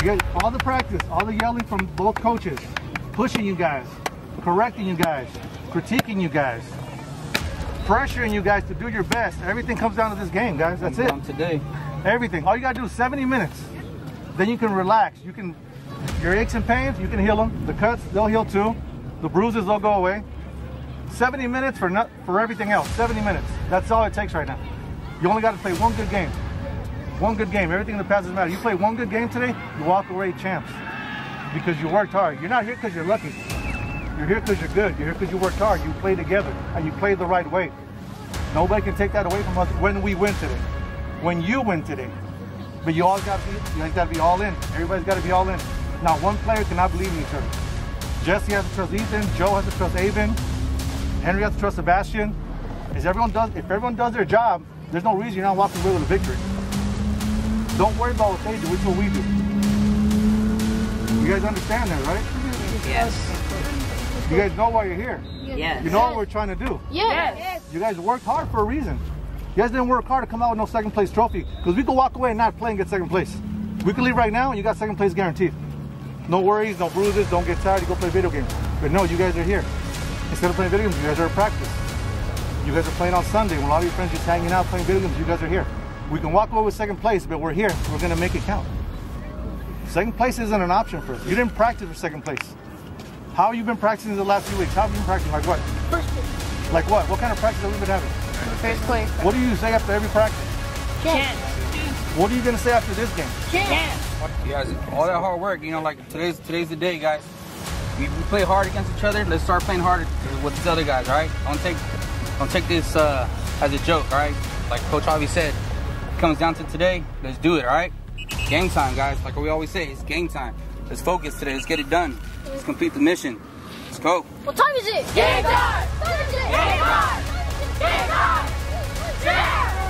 You guys, all the practice, all the yelling from both coaches, pushing you guys, correcting you guys, critiquing you guys, pressuring you guys to do your best. Everything comes down to this game, guys. That's it. Today. Everything. All you gotta do is 70 minutes. Then you can relax. You can, your aches and pains, you can heal them. The cuts, they'll heal too. The bruises, they'll go away. 70 minutes for not, for everything else. 70 minutes. That's all it takes right now. You only got to play one good game. One good game. Everything in the past doesn't matter. You play one good game today, you walk away champs because you worked hard. You're not here because you're lucky. You're here because you're good. You're here because you worked hard. You play together and you play the right way. Nobody can take that away from us when we win today. When you win today. But you all got to be, you guys got to be all in. Everybody's got to be all in. Not one player cannot believe in each other. Jesse has to trust Ethan. Joe has to trust Avon. Henry has to trust Sebastian. If everyone does, if everyone does their job, there's no reason you're not walking away with a victory. Don't worry about what they do. It's what we do. You guys understand that, right? Yes. You guys know why you're here. Yes. You know what we're trying to do. Yes. You guys worked hard for a reason. You guys didn't work hard to come out with no second place trophy. Because we could walk away and not play and get second place. We could leave right now and you got second place guaranteed. No worries, no bruises, don't get tired, you go play video games. But no, you guys are here. Instead of playing video games, you guys are at practice. You guys are playing on Sunday when a lot of your friends just hanging out playing video games, you guys are here. We can walk away with second place, but we're here. We're gonna make it count. Second place isn't an option for us. You didn't practice for second place. How have you been practicing the last few weeks? How have you been practicing? Like what? First place. Like what? What kind of practice have we been having? First place. What do you say after every practice? Chance. What are you gonna say after this game? Chance. You guys, all that hard work, you know, like today's today's the day, guys. We, we play hard against each other. Let's start playing hard with these other guys, all right? Don't take don't take this uh, as a joke, all right? Like Coach Avi said, it comes down to today. Let's do it, all right? Game time, guys. Like we always say, it's game time. Let's focus today. Let's get it done. Let's complete the mission. Let's go. What time is it? Game time! Game time! Game time! Yeah!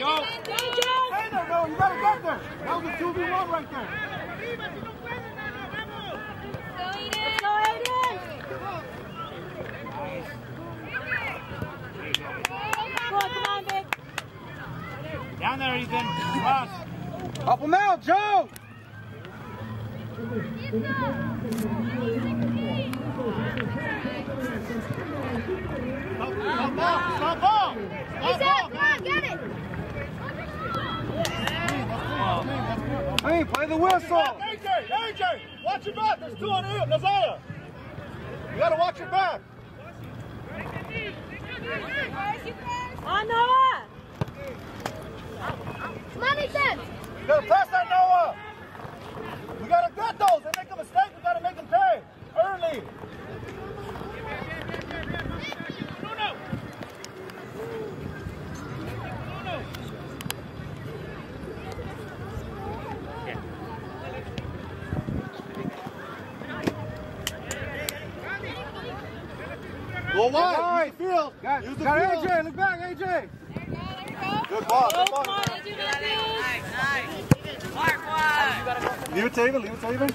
Joe. Go, Joe! There, no, you gotta get there. That was a 2v1 right there. Go, Aiden! Come on, come on, Vic. Down there, Ethan. Cross. Help him out, Joe! Stop ball, stop ball. He's up, come on, get it! Hey, play the whistle. AJ, AJ, watch your back. There's two on here. Nazaya. You gotta watch your back. On Noah! Come on, Ethan! You gotta press that Noah. We gotta get those. They make a mistake. We gotta make them pay early. Go wide. Use the field. Got, Use the got field. AJ, look back, AJ. There you go. There you go. Good ball. Good ball. Come on, Andrew Matthews! Leave it to Avon. Leave it to Avon.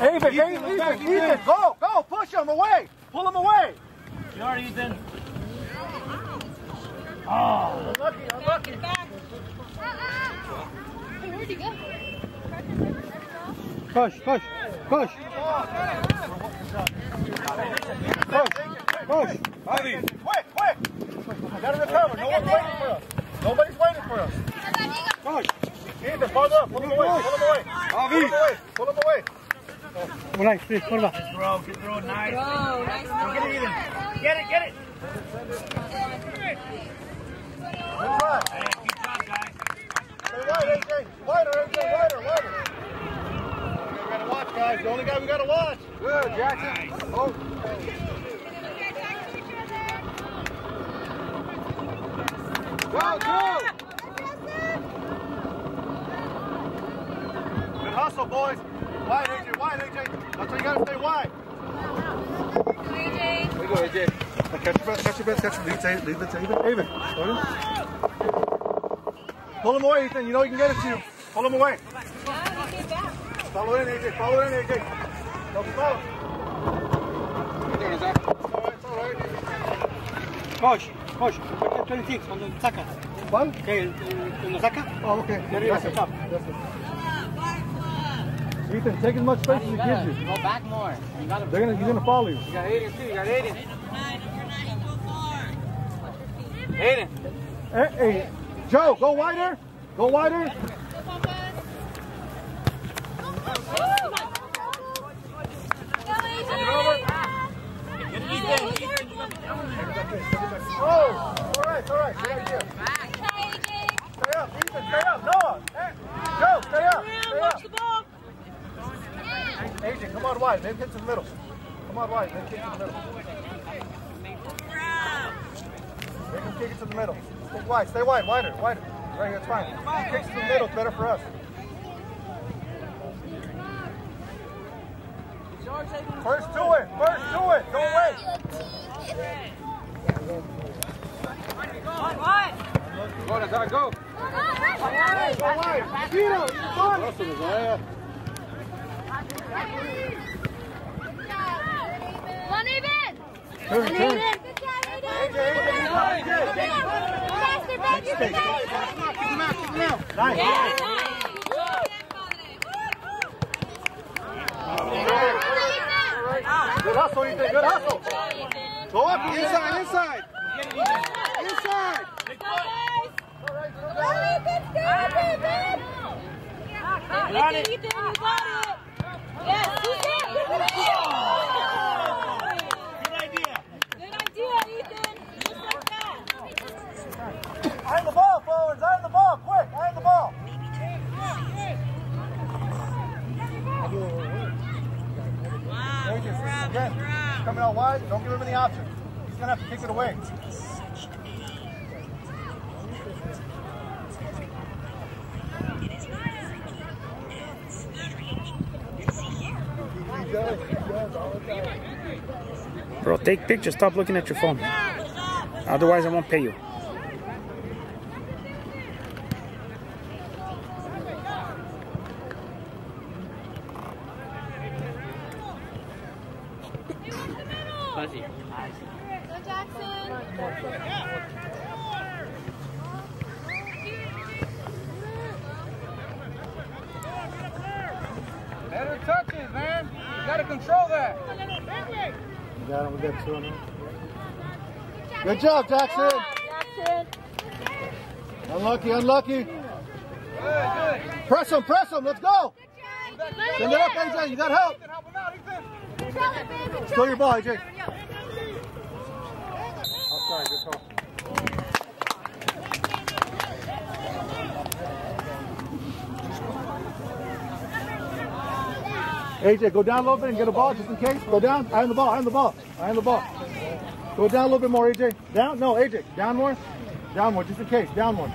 Avon, Avon, Ethan, Ethan, go, go, push him away. Pull him away. You are, Ethan. Oh, Unlucky, unlucky. Hey, where'd he go? Push, push, push. Push, push. Quick, quick. Gotta recover. No one's waiting for us. Nobody's waiting for us. Push. Ethan, pull up. Pull him away. Pull him away. Pull him away. Pull him away. Relax, please, put it up. Throw, good throw, nice. Oh, nice throw. Get it, Ethan. Get it, get it. Good try. Hey, good job, guys. Stay wide, AJ. Wider, AJ. Wider, wider. Guys, the only guy we gotta watch. Good, Jackson. Oh. Go, go. Good hustle, boys. Wide, AJ, wide, AJ. That's why you gotta stay wide. There you go, AJ. Now catch your breath, catch your breath, catch your breath. Leave it, leave it, leave it. Even. Pull him away, Ethan. You know he can get it to you. Pull him away. Follow in, AJ. Follow in, AJ. Don't stop. Right there, Nazar. It's all right, it's all right. Coach, coach, look at 26 on the saca. One? Okay, on the saca. Oh, okay. There you That's go, it. top. That's it. Ethan, take as much space as it gives you. Go back more. You gotta. They're gonna, he's gonna follow you. You got Aiden too. You got Aiden. Aiden. Hey, hey, Joe, go wider. Go wider. Oh, all right, all right. Stay here. Stay up, Ethan, stay up. Noah, hey, Joe, stay up, stay up. AJ, come on wide. Make it to the middle. Come on wide. Make it to the middle. Make him kick it to the middle. Stay wide. Wider. Wider. Right here. It's fine. He kicks to the middle. It's better for us. First to it. First to it. Don't wait. Go, Nazar. Go. Go wide. Tito, you're fine. One even. Turn, turn. Good job, AJ. Faster, baby. Nice. Good hustle, Ethan. Good hustle. Go up. Inside. Inside. Inside. Got it. Good idea. Iron the ball, forwards. Iron the ball. Quick. Iron the ball. Again, coming out wide. Don't give him any options. He's going to have to kick it away. Bro, take pictures. Stop looking at your phone. Otherwise, I won't pay you. Better touches, man. You gotta control that. You got him with that two on Good job, Jackson. Unlucky, unlucky. Press him, press him. Let's go. Send it up, AJ. You got help. Throw your ball, AJ. Sorry. Good call. AJ, go down a little bit and get a ball just in case. Go down. Iron the ball. Iron the ball. Iron the ball. Go down a little bit more, AJ. Down? No, AJ. Down more. Down more, just in case. Down more.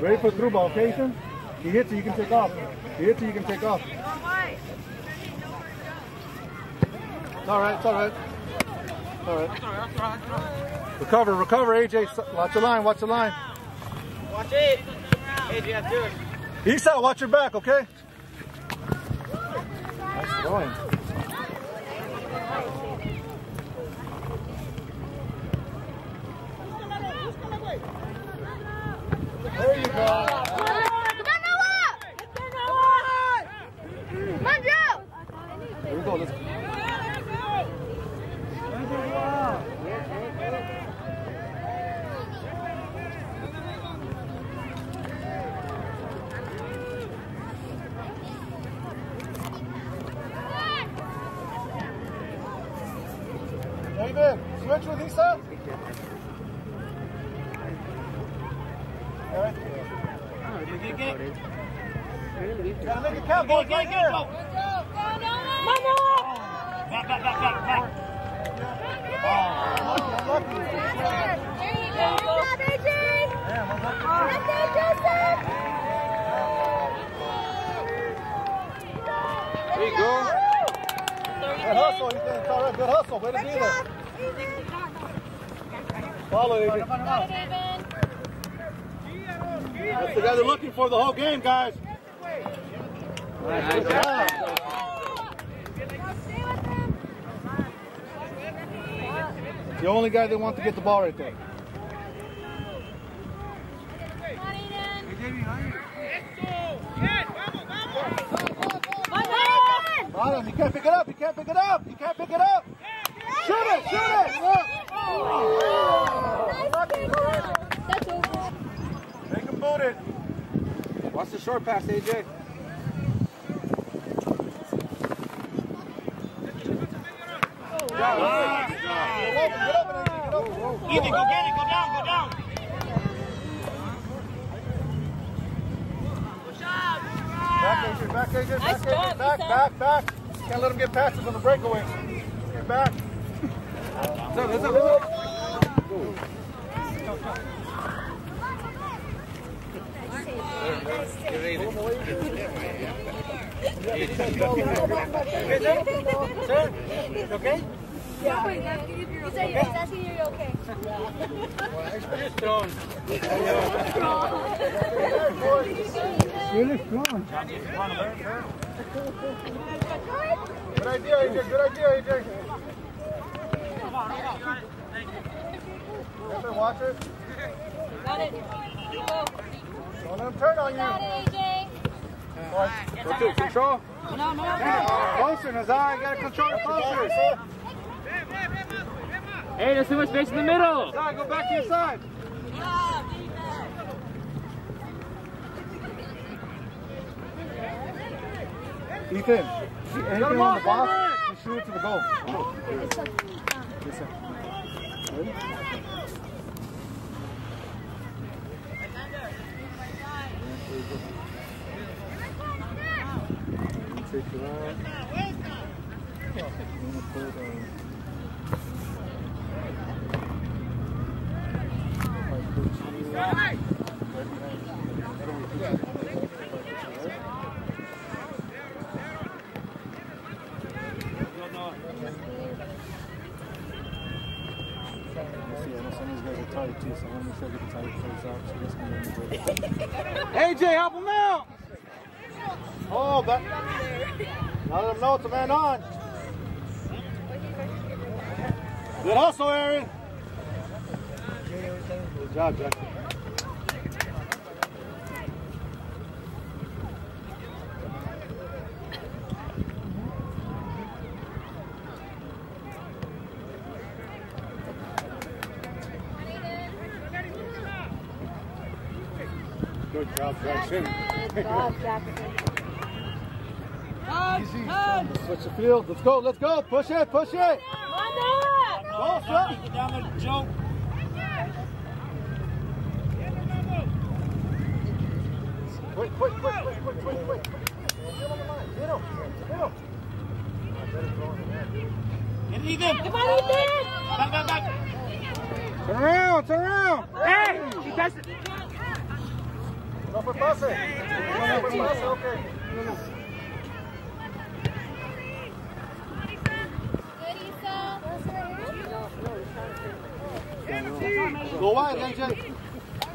Ready for the through ball, okay, Ethan? He hits it, you can take off. He hits it, you can take off. It's all right. It's all right. It's all right. Recover, recover, AJ. Watch the line. Watch the line. Watch it. AJ, have to do it. Esau, watch your back, okay? Nice throwing. There you go. Let's David, switch with Issa. All right. Gotta make it count, boys, right here. Back, back, back, back, back. There you go. Good job, AJ. Right there, Joseph. There you go. Good hustle, Ethan. It's all right. Good hustle. Way to be there. Follow, Adrian. That's the guy they're looking for the whole game, guys. The only guy they want to get the ball right there. Bottom, you can't pick it up. You can't pick it up. You can't pick it up. Shoot it. Shoot it. Look. Make him boot it. Watch the short pass, AJ. Ethan, go get it. Go down, go down. Back, Adrian. Back, Adrian. Back, Adrian. Back, back, back. Can't let him get passes on the breakaway. Get back. Let's up, let's up, let's up. Okay? He's asking if you're okay. Really strong. Good idea, AJ. Good idea, AJ. Watch it. Got it. Don't let him turn on you. Got it, AJ. To control. No, no, Closer, Nazar. Gotta control it closer. Hey, there's too much space in the middle. Nazar, go back to your side. Ethan, anything on the box, you shoot it to the goal. Take it out put you right See, I know some of these guys are tired too, so I want to make sure I get the tired clothes out. So that's gonna be good. AJ, help him out! Oh, but know it's a man on. Good hustle, Aaron. Good job, Jack. Good job, Jackson. Easy. Switch the field. Let's go. Let's go. Push it. Push it. Go, son. Get down there, Joe. Quick, quick, quick, quick, quick, quick, quick. Get on the line. Get him. Get him. Get it, Ethan. Come on, Ethan. Back, back, back. Turn around. Turn around. Hey, she touched it. No por pase. No por pase. Okay. Go wide, AJ.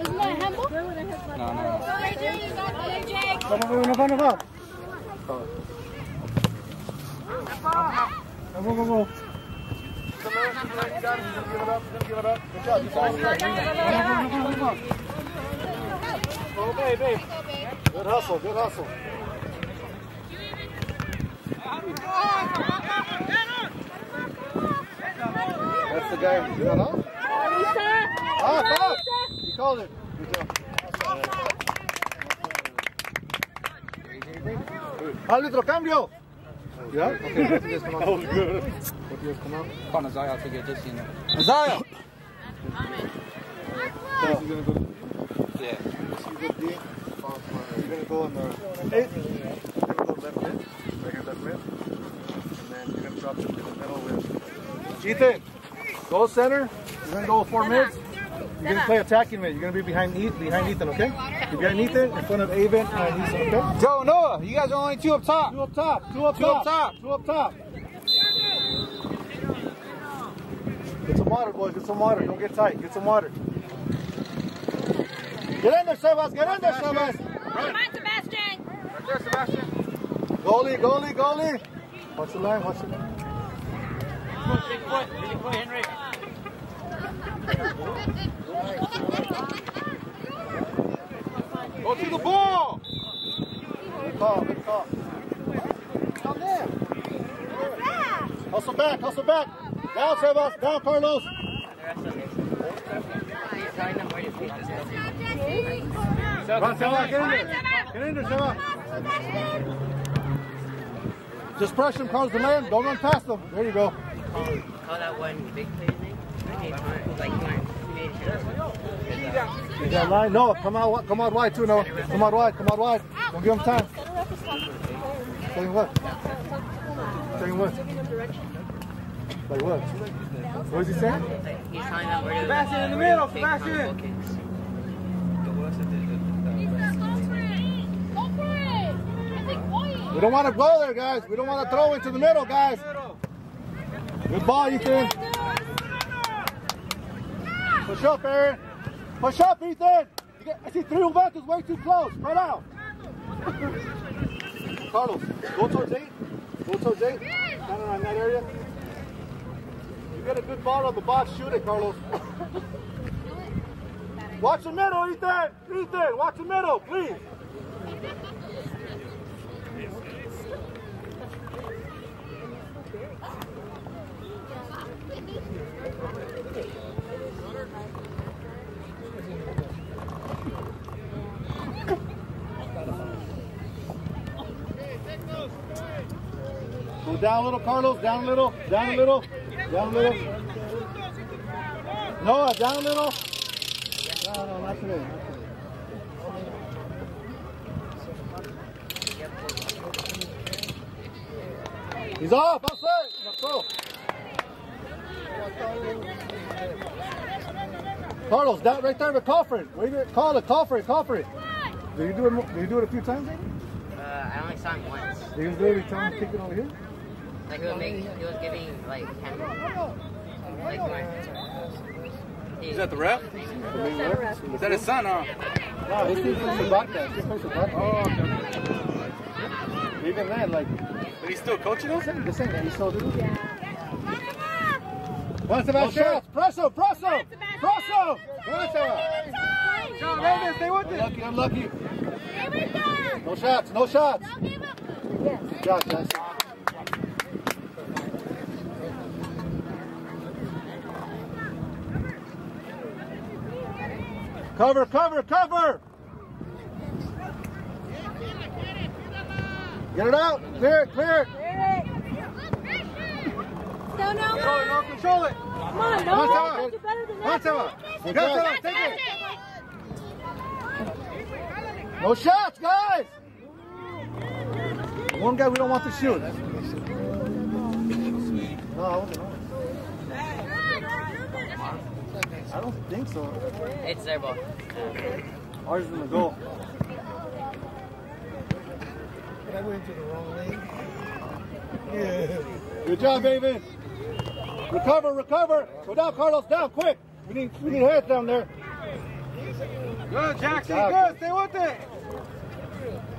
Isn't that a handball? No, no, no. Go, AJ. You got it, AJ. Go, go, go. Come on, come on, you got it. He's gonna give it up. He's gonna give it up. Good job. Just hold it. Come on, come on, come on. Oh, babe, babe. Good hustle, good hustle. That's the guy. Is that off? Off, off. You called it. Good job. Árbitro, cambio. Yeah? Okay, both of you guys come out. That was good. Both of you guys come out. Call Nazar, I'll take it just in! Yeah. You're gonna go. Yeah. You're gonna go in the eight. You're gonna go left mid. Right here, left mid. drop to the middle with. Ethan, go center. You're gonna go four mids. You're gonna play attacking mid. You're gonna be behind Ethan, behind Ethan, okay? You're behind Ethan, in front of Avon, behind Ethan, okay? Joe, Noah, you guys are only two up top. Two up top. Two up Two top. up top. Two up top. Get some water, boys. Get some water. Don't get tight. Get some water. Get in there, Sebas. Get in there, Sebas. Come on, Sebastian. Right there, Sebastian. Goalie, goalie, goalie. Watch the line. Watch the line. Big foot. Big foot, Henry. Go to the ball. Good call. Good call. Down there. Hustle back. Hustle back. Down, Sebas. Down, Carlos. Run, Sebas. Get in there. Get in there, Sebas. Just press him, Carlos. Delay him. Don't run past him. There you go. Call that one big name. Okay, fine. Like, You got line? No, come out, come out wide too, Noah. Come out wide, come out wide. Don't give him time. Tell you what. Tell you what. Like what? What is he saying? He's telling them where to Sebastian in the middle, Sebastian. We don't want to go there, guys. We don't want to throw into the middle, guys. Good ball, Ethan. Push up, Aaron. Push up, Ethan. Get- I see three Ubatas way too close. Spread out. Carlos, go towards eight. Go towards eight. Stand around that area. You get a good ball on the box, shoot it, Carlos. Watch the middle, Ethan. Ethan, watch the middle, please. Down a little, Carlos. Down a little. Down a little. Down a little. Noah, down a little. No, no, not today. Not today. He's off. Outside. Let's go. Carlos, down right there with call for it. Wait a minute. Call it. Call for it. Call for it. Did you do it? mo- Did you do it a few times? Maybe? Uh, I only saw him once. Did you literally tell him to kick it over here? Like, he was, making, he was giving, like, hand. Like, my. Is that the ref? Is that his son, huh? No, this is the broadcast. This is the broadcast. Oh, Even then, like, but he's still coaching us? the same thing. He's so good. One Sebastian. Press him, press him, press him. One Sebastian. John Raven, stay with it. Unlucky, unlucky. Stay right there. No shots, no shots. Don't give up. Good job, guys. Cover, cover, cover. Get it out. Clear it, clear it. Still no Control it, no, control it. Come on, no on, more. Sarah. Better than that. Sarah. Good Go, job. Sarah, take it. No shots, guys. One guy we don't want to shoot. No, I wasn't on. I don't think so. It's their ball. Ours is in the goal. I went to the wrong lane. Yeah. Good job, David. Recover, recover. Go down, Carlos, down, quick. We need, we need heads down there. Good, Jackson, Good. good. Stay with it.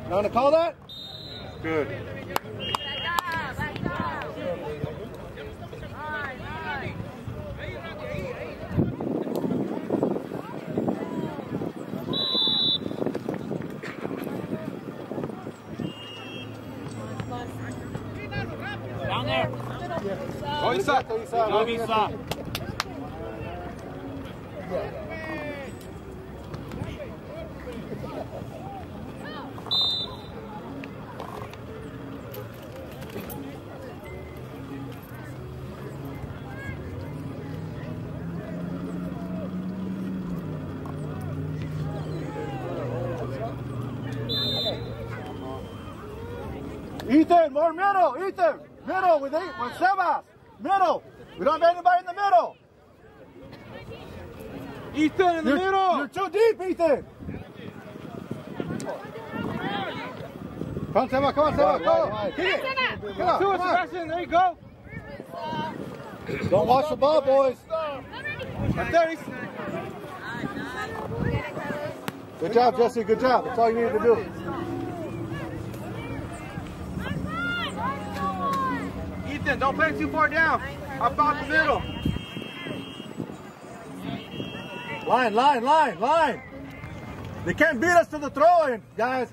You want to call that? Good. Down Go inside. On, Seba. Come on, Seba. Go. Kick it. Come on. Do it, Come on. Sebastian. There you go. Don't watch the ball, boys. Right there. He's- Good job, Jesse. Good job. That's all you needed to do. Ethan, don't play too far down. About the middle. Line, line, line, line. They can't beat us to the throw-in, guys.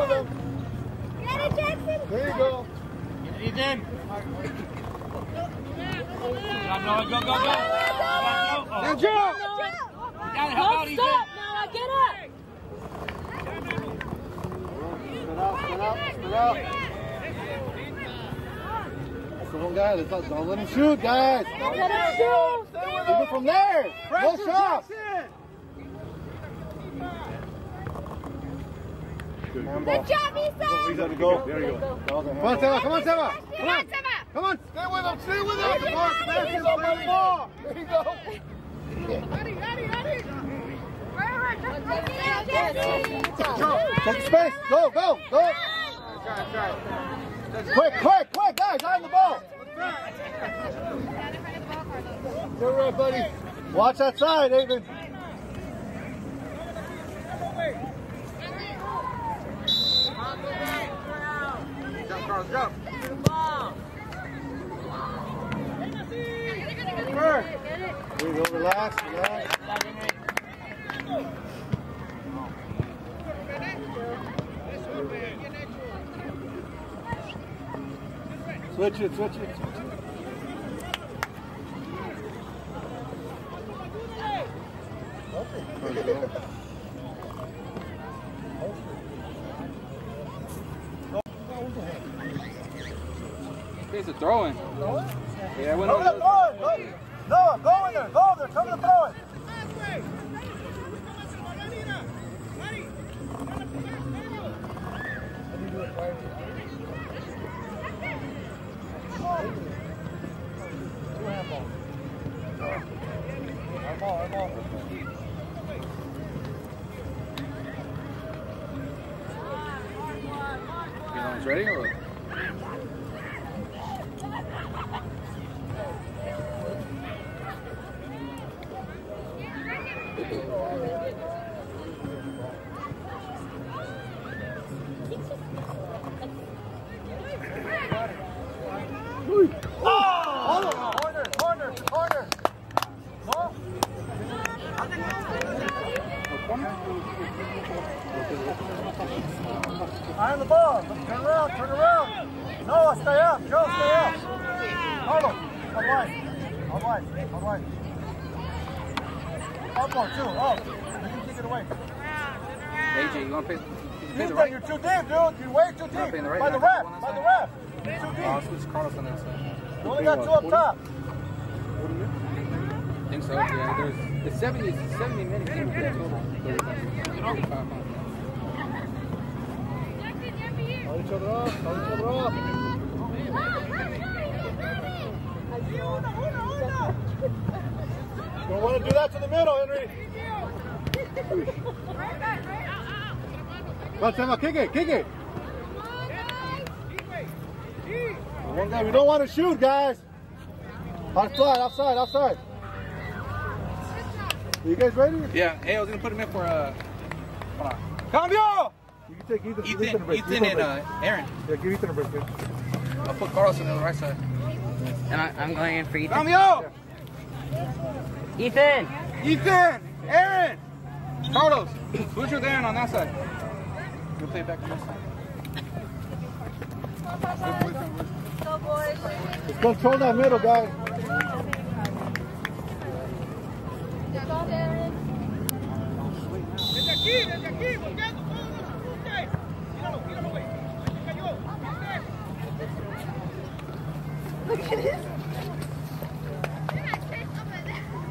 Get it, Jackson. There you go. Ethan. Go, go, go, go. go. Help out, Don't stop, Noah. Get up. Spit out, spit out, spit out. That's the one don't let him shoot, guys. Let him shoot. Even from there. No shot. Good man, ball. Good job, Ethan. He's gonna go. There you go. Come on, Seba. Come on, Seba. Come on, Seba. Come on. Stay with him. Stay with him. Come on, Sebastian. Stay with the ball. There you go. Take space. Go, go, go. Quick, quick, quick, guys. On the ball. You're right, buddy. Watch that side, Aiden. Carlos, jump. Relax, relax. Switch it. switch it. He's a throwing. Yeah, I went Go over to the the- throw it. Go. Noah, go in there. Go there. Come to the throw it. You know, he's ready or what? Corner, corner, corner. No? Eye on the ball. Turn around, turn around. Noah, stay up. Joe, stay up. Carlos, up wide. Up wide, up wide. Up more, too. Up. You can kick it away. AJ, you want to pay, pay the Ethan, right? you're too deep, dude. You're way too Not deep. paying the right By the now, ref, one on by the side. ref. You're too Oh, deep. I'll switch Carlos on that side. You only got two up top. I think so. Yeah, there's it's 70, it's 70 minutes. in the total. 35 pounds. Call each other off, call each other off. Don't want to do that to the middle, Henry. Come on, Sam, kick it, kick it. One guy, we don't want to shoot, guys. Outside, outside, outside. You guys ready? Yeah, hey, I was gonna put him in for uh. Hold on. Cambio! You can take Ethan, Ethan, a Ethan, break. Ethan, a and uh, Aaron. Yeah, give Ethan a break. Kid. I'll put Carlos on the right side. And I, I'm going in for Ethan. Cambio! Ethan! Ethan! Aaron! Carlos! Who's your Aaron on that side? You'll play back side. Just control that middle, guys.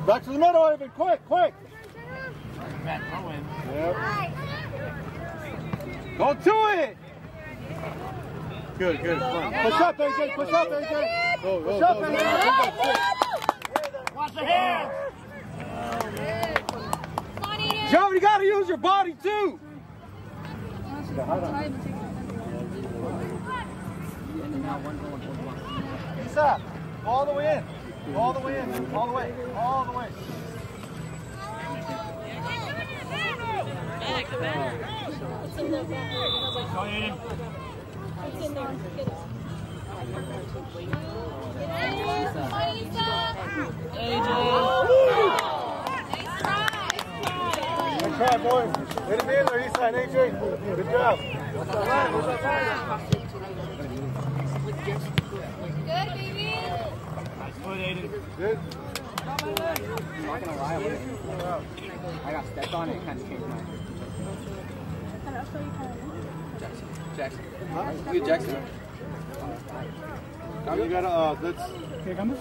Back to the middle, Ivan. Quick, quick. Yep. Go to it. Good, good. Come on. Push up, AJ. Push up, AJ. Go, go, Push up, go, AJ. Watch the hands. Joe, you gotta use your body too. Isa, go all the way in. Go all the way in. All the way. All the way. Good try, and. Good job. Good, baby. Good. Not gonna lie, I got stepped on it. It kind of changed my. Jackson. Jackson. Huh? You Jackson. Now you gotta, uh, let's. Good. Come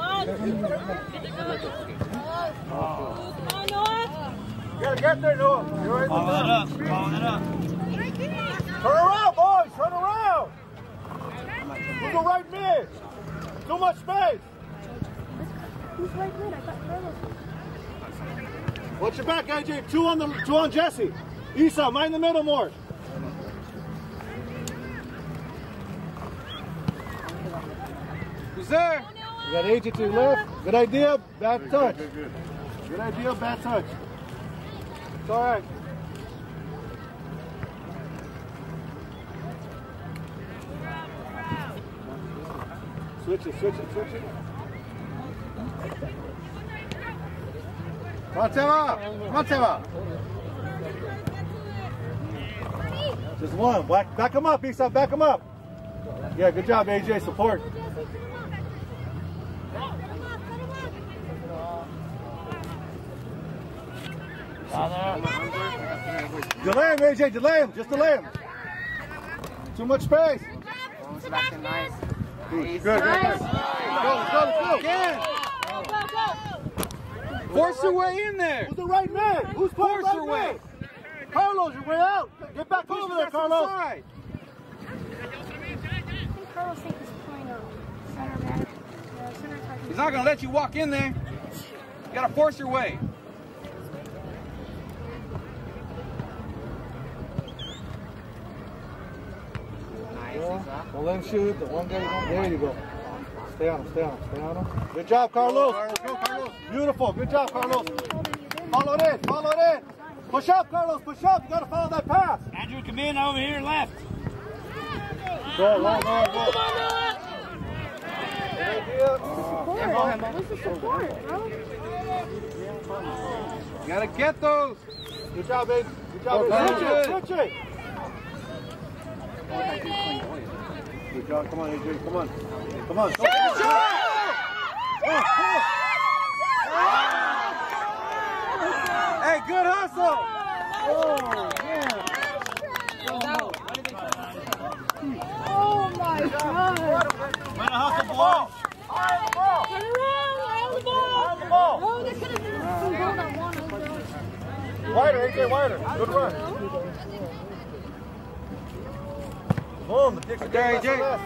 on. Get the good. Come on, Noah. You gotta get there, Noah. You're right Follow it up. Follow it up. Turn around, boys. Turn around. Move the right mid. Too much space. Who's right mid? I thought Carlos. Watch your back, AJ. Two on the, two on Jesse. Isa, mind the middle more. Who's there? You got AJ to your left. Good idea. Bad touch. Good, good, good idea. Bad touch. It's all right. Switch it, switch it, switch it. Come on, Tema. Come. Just one. Back, back him up, Isa. Back him up. Yeah, good job, AJ. Support. Delay him, AJ. Delay him. Just delay him. Too much space. Nice. Good, good, good. Go, let's go, let's go. Again. Go, go, go. Force your way in there. Who's the right man? Who's playing Force right your man? way. Carlos, you're way out. Get back over there, Carlos. I think Carlos think he's playing a center back. Center back. He's not gonna let you walk in there. You gotta force your way. Yeah. Don't let him shoot. The one guy, don't- there you go. Stay on him, stay on him, stay on him. Good job, Carlos. Go, Carlos. Beautiful. Good job, Carlos. Follow it in, follow it in. Push up, Carlos, push up. You got to follow that pass. Andrew, come in over here left. Go, go, go, go. Come on, Noah. Good idea. Where's the support, bro? You gotta get those. Good job, babe. Good job, babe. good. Switch it, switch it. Good job. Come on, AJ. Come on. Come on. Hey, good hustle. Oh, yeah. Oh my god. Way to hustle, boys. Eye on the ball. Turn around. The ball. The ball. Oh, that could have been some goal that won. Wider, AJ, wider. Good run. Boom, the kicks are There, getting AJ. less.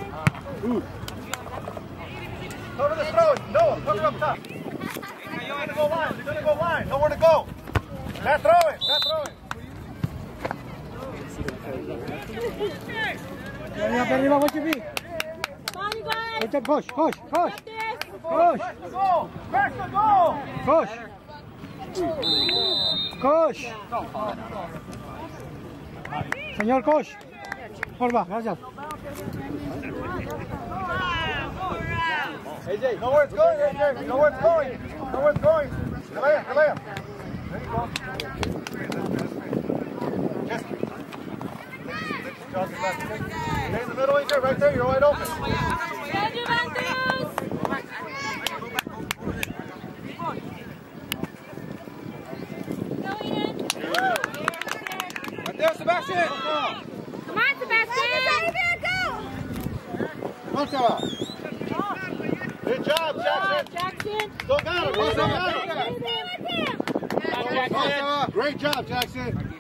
Ooh. Cover the throw. Noah, cover up top. They're gonna go line. They're gonna go line. Nowhere to go. Not throwing. Not throwing. Come on, you guys. Push, push, push, Got this. push, Press the goal. Press the goal. push. Coach. Señor coach. Porfa, gracias. AJ, know where it's going, AJ. Know where it's going. Know where it's going. Kalea, Kalea. There you go. Just. Jogging back. Stay in the middle, AJ. Right there. You're wide open. Andrew Matthews. Going in. Right there, Sebastian. Come on, Sebastian. Come on, Sarah. Good job, Jackson. Jackson. Still got it. Still got it. Jackson. Job, Jackson.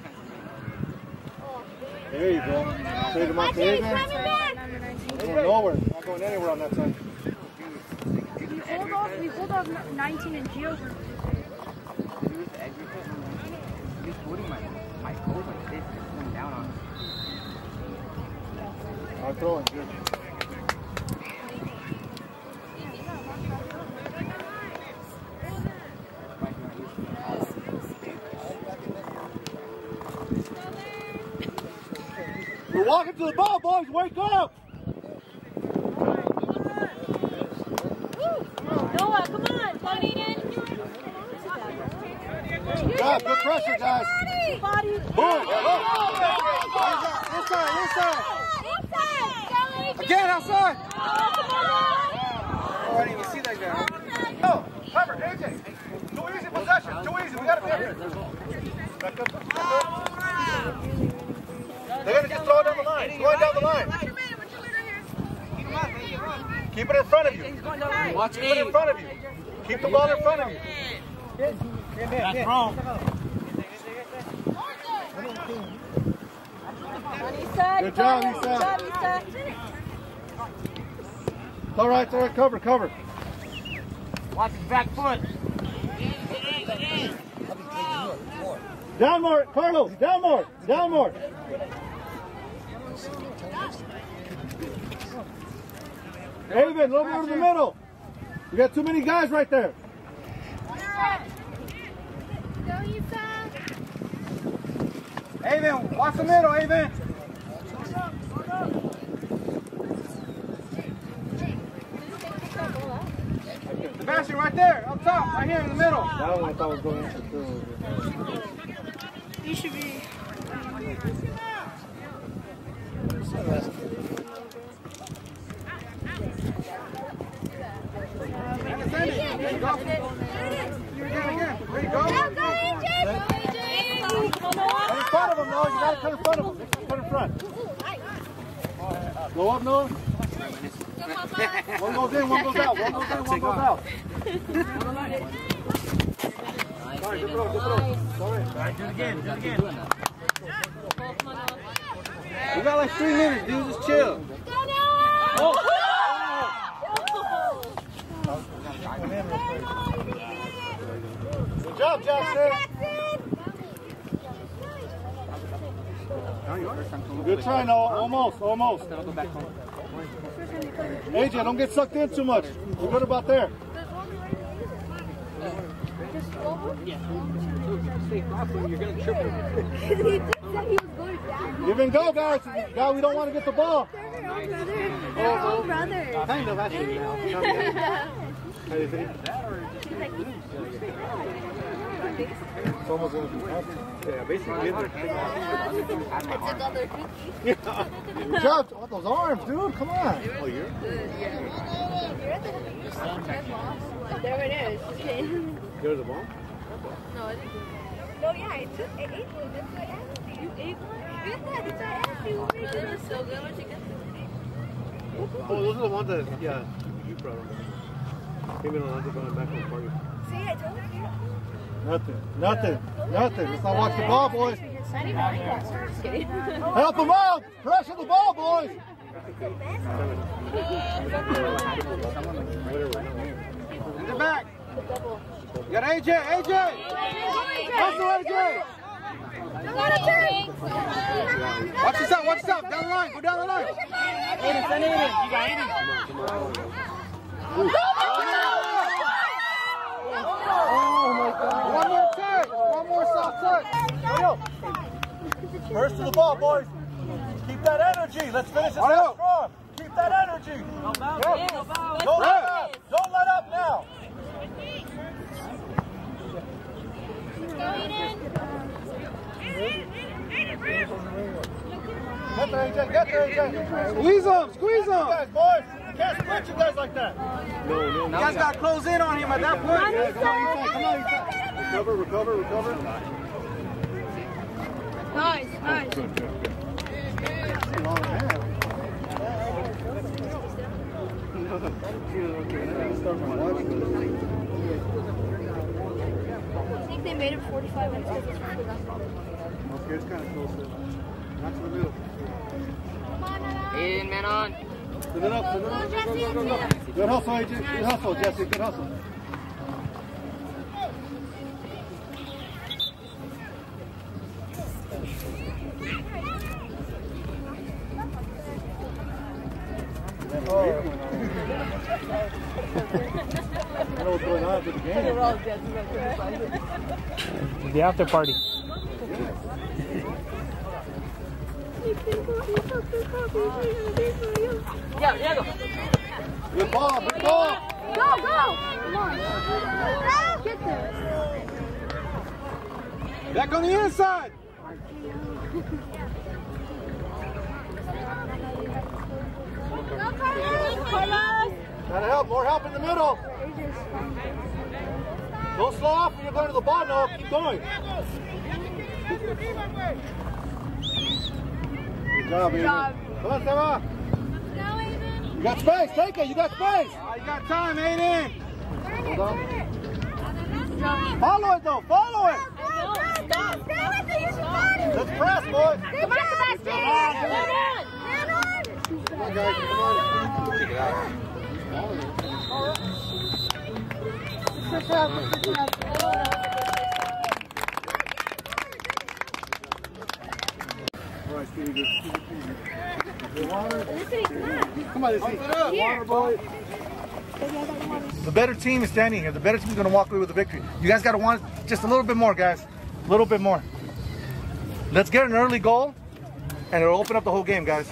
There you go. Trade him out to Amen. He's going nowhere. Not going anywhere on that side. We pulled off, we pulled off 19 and Gio. He's holding my, my coat like this, it's going down on him. I'm throwing. Good. We're walking to the ball, boys. Wake up! Noah, come on. Body in. Good job. Good pressure, guys. Body. Boom. Inside, inside. Again, outside. Oh, I didn't even see that guy. Oh, cover, AJ. Too easy possession. Too easy. We got to be here. Back up. Back up. They're going to just throw it down the line. Throw it down the line. Keep it in front of you. Watch Keep it in front of you. Keep the ball in front of you. That's wrong. Good job, Lisa. It's all right, it's all right. Cover, cover. Watch his back foot. Down more, Carlos. Down more. Down more. David, a little more to the middle. We got too many guys right there. Aven, watch the middle, Aven. Sebastian, right there, up top, right here in the middle. That one I thought was going into You should be. Right in front of him, Noah. You got to cut in front of him. Cut in front. Go up, Noah. One goes in, one goes out. One goes in, one goes out. We got like three minutes, dude. Just chill. Good job, Jackson. Good try, Noah. Almost, almost. AJ, don't get sucked in too much. We're good about there. Give and go, guys. Guy, we don't want to get the ball. They're all brothers. Kind of, actually. How do you think? It's almost going to be Yeah, basically. Good job. Oh, those arms, dude. Come on. Oh, you're? There it is. There's a ball? No, no yeah, it took it ate one. That's what I asked you. You ate one? Yeah, that's what I asked you. It was so good when she got Oh, those are the ones that, yeah, you brought them. Came in on the going back on party. See, I told you. Nothing. Nothing. Nothing. Let's not watch the ball, boys. I didn't like that. Just kidding. Help them out. Pressure the ball, boys. In the back. You got AJ, AJ. Hustle, AJ. Watch yourself, watch yourself. Down the line, go down the line. Aiden, send Aiden. You got Aiden. One more touch. One more soft touch. First to the ball, boys. Keep that energy. Let's finish this out strong. Keep that energy. Don't let up. Don't let up now. Get there, AJ. Get there, AJ. Squeeze him, squeeze him. Guys, boys. You can't split you guys like that. No, no, no. You guys got to close in on him at that point. Yeah, come on, inside. Come on, inside. Recover, recover, recover. Nice, nice. Oh, man. I think they made it 45 minutes because it's from basketball. Okay, it's kind of close there. Not to the middle. In, man on. Send it up, send it up. Go, go, go, go, go. Good hustle, AJ. Good hustle, Jesse. Good hustle. Oh. I know what's going on after the game. The after party. Good ball, good ball. Go, go! Come on. Get there. Back on the inside. Gotta help, more help in the middle. Don't slow off when you're going to the ball, no. Keep going. Good job, Aiden. job. Come on, Seba. You got space, take it, you got space. you got time, Aiden. Hold on. Follow it though, follow it. Let's press, boys. Come on, Sebastian! Come on, guys, come on. Check it out. Boy. The better team is standing here. The better team is going to walk away with the victory. You guys got to want just a little bit more, guys. A little bit more. Let's get an early goal, and it'll open up the whole game, guys.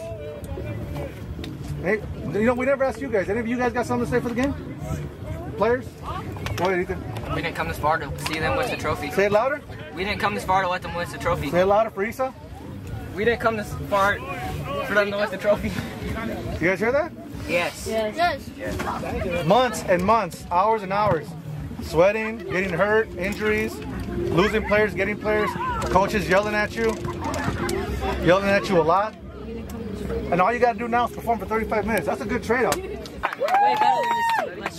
Hey, you know, we never asked you guys. Any of you guys got something to say for the game? Players? Go ahead, Ethan. We didn't come this far to see them win the trophy. Say it louder. We didn't come this far to let them win the trophy. Say it louder for Isa. We didn't come this far for them to win the trophy. You guys hear that? Yes. Yes. Yes. months and months, hours and hours, sweating, getting hurt, injuries, losing players, getting players, coaches yelling at you, yelling at you a lot. And all you got to do now is perform for 35 minutes. That's a good trade-off.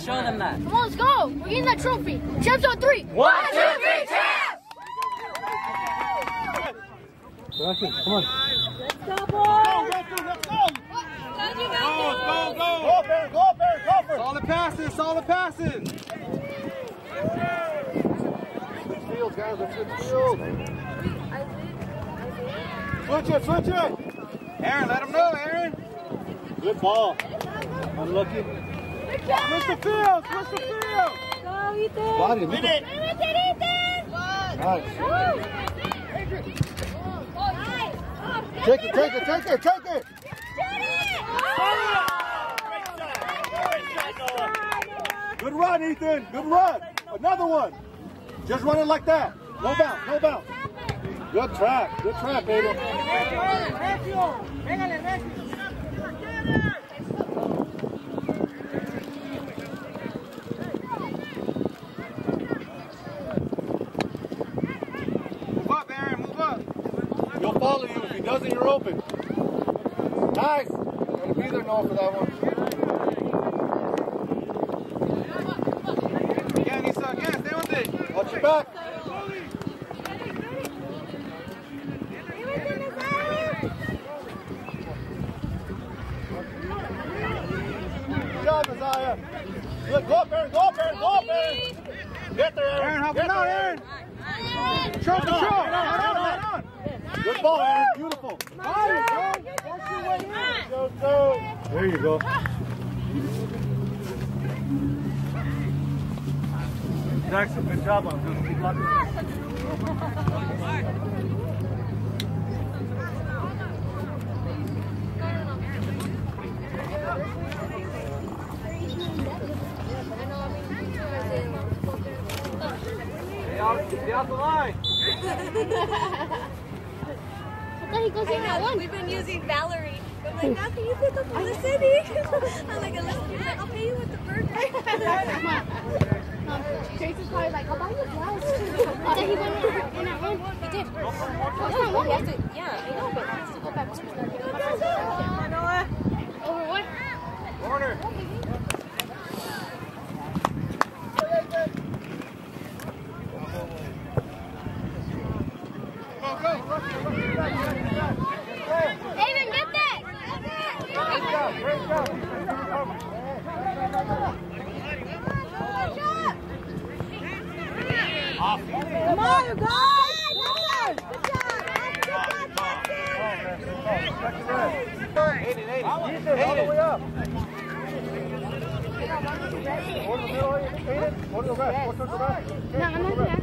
Show them that. Come on, let's go. We're getting that trophy. Champs on three. One, two, three, champs! Come on. Let's Go, boys. go, go. Go, Barry, go, Barry, go for it. All the passes, all the passes. Field, guys, let's get field. Switch it, switch it. Aaron, let him know, Aaron. Good ball. Unlucky. Switch the field, switch the field. Body, look at- Nice. Take it, take it, take it, take it. Good run, Ethan. Good run. Another one. Just run it like that. No bounce, no bounce. Good trap. Good trap, baby. Move up, Aaron, move up. He'll follow you. If he doesn't, you're open. Nice. Gotta be there now for that one. Again, Issa, again, stay with it. Watch your back. Good job, Isaiah. Good. Go up, Aaron. Go up, Aaron. Go up, Aaron. Get there, Aaron. Aaron, help him out, Aaron. Show, show. Head on, head on, head on. Good ball, Aaron. Beautiful. There you go. Jackson, good job on this. Keep blocking. Stay out, stay out the line. He goes in that one. We've been using Valerie. I'm like, now can you pick up from the city? I'm like, he's I'll pay you with the burger. Um, Jason's probably like, I'll buy you a blouse. Thought he went in, in that one. He did. Yeah, well, he has to, yeah, I know, but he has to go back to Over what? Corner. Aiden, get that! Great job. Recover. Come on, you guys! Aiden, Aiden. Aiden. All the way up. Go to the middle, Aiden. Go to the left. Go to the left. No, I'm not gonna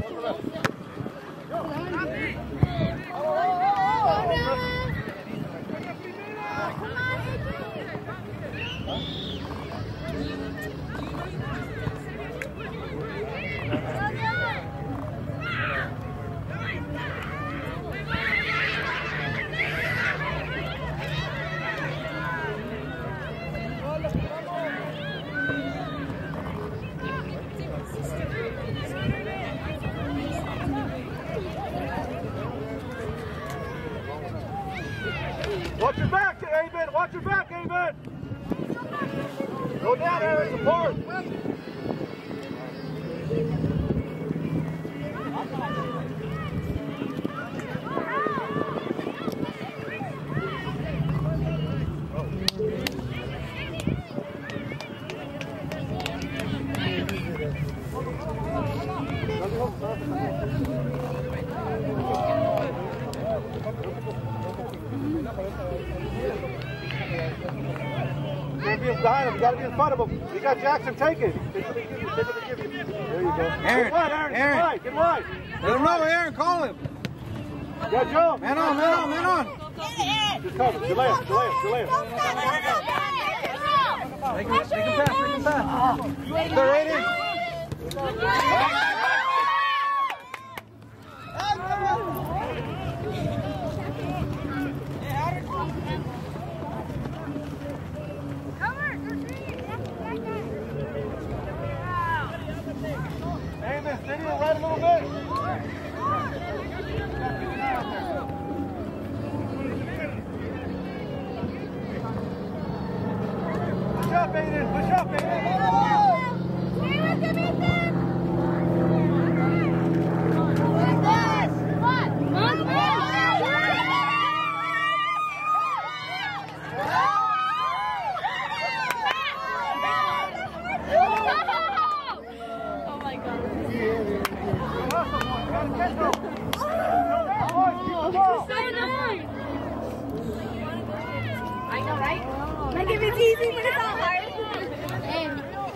Watch your back, Aben. Watch your back, Aben. Go down, Aaron. Support. You can't be behind him. You got to be in front of him. You got Jackson. Take it. Take what they give you. Take what they give you. There you go. Aaron, Get wide, Aaron. Aaron. Get wide. Get wide. Let him know, Aaron. Call him. Yeah, Joe. Man on, man on, man on. Just cover. Delay him. Delay him. Delay him. Make him, make him pass, make him pass. They're Aiden. Amen. Little bit. Push up, Aiden. Push up, Aiden. Oh my god. Hustle, boy. You gotta catch him. Boy, keep the ball. So annoying. I know, right? Like if it's easy, but it's not hard. Hey,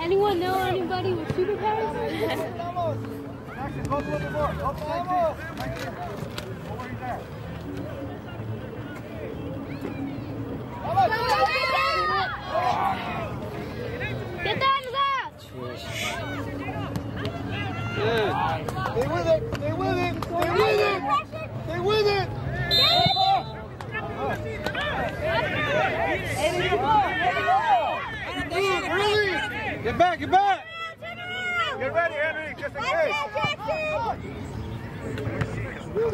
anyone know anybody with superpowers? Jackson, go a little bit more. Go up to 19. Right here. Go where he's at. Get that in the Stay with it. Stay with it. Stay with it. Stay with it. Really? Get back, get back. Get ready, Henry, just in case.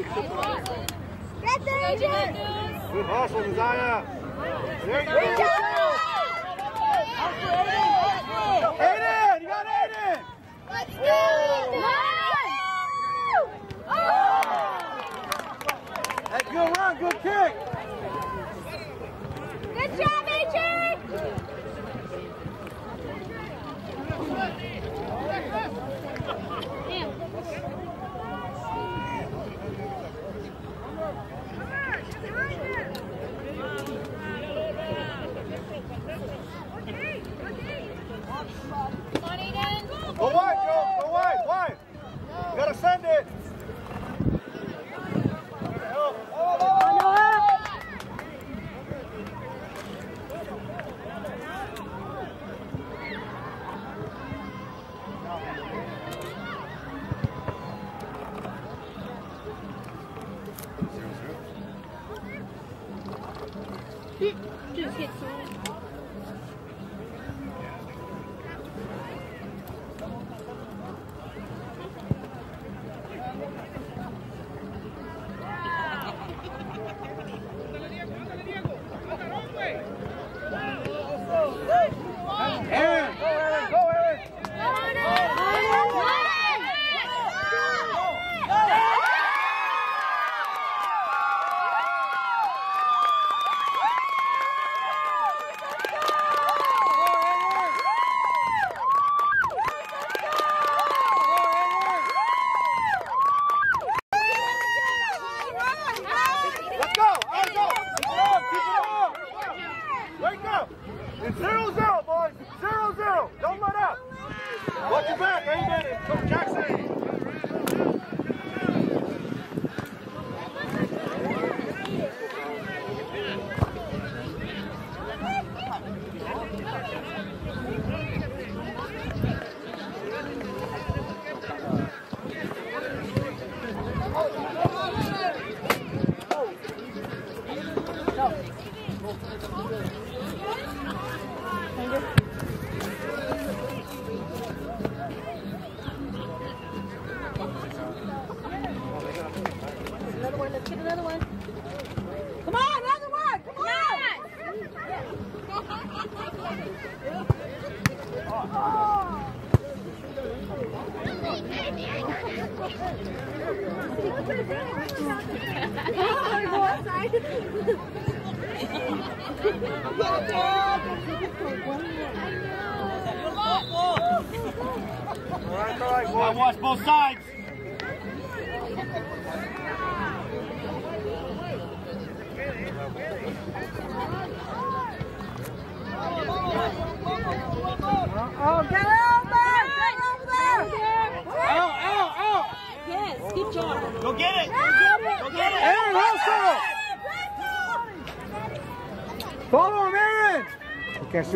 Good hustle, Isaiah. There you go. Aiden, you got Aiden. Hey, good run, good kick. Good job, AJ! Go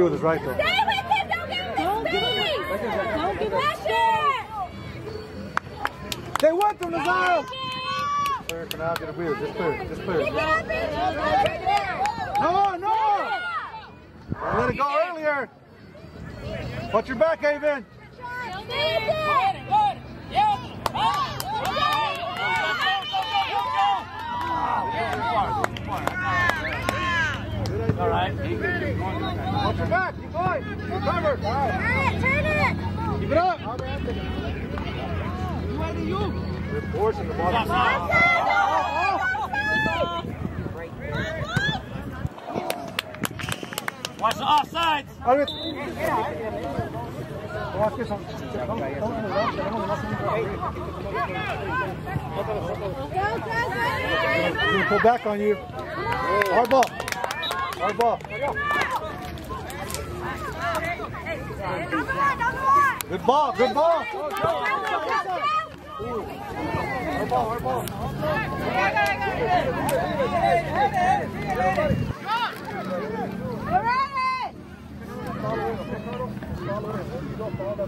With his right though. On you. Hard ball. Hard ball. Good ball. Good ball. Hard ball. Hard ball. Get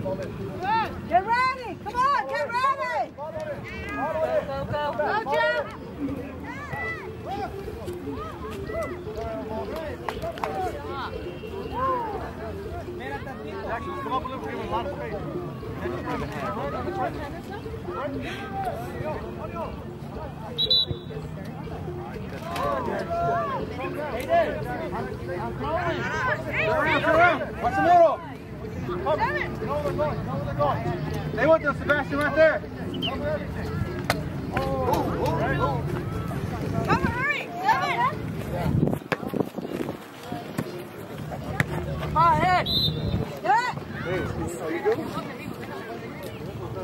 Jackson, come up a little. Give him a lot of space. What's the middle? Come. You know where they're going. You know where they're going. Stay with them, Sebastian, right there. Cover everything. Oh, oh, oh. Come on, hurry! Seven! Hey, are you good?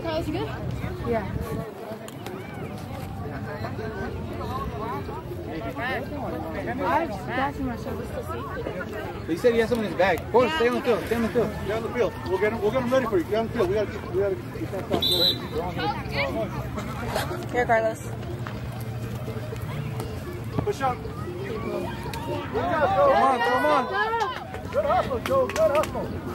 Carlos, you good? He said he has someone in his bag. Go stay on the field. Stay on the field. Get on the field. We'll get him. We'll get him ready for you. Get on the field. We gotta. Get, we gotta. We can't. Here, Carlos. Push up. Come on, come on. Good hustle, Joe. Good hustle.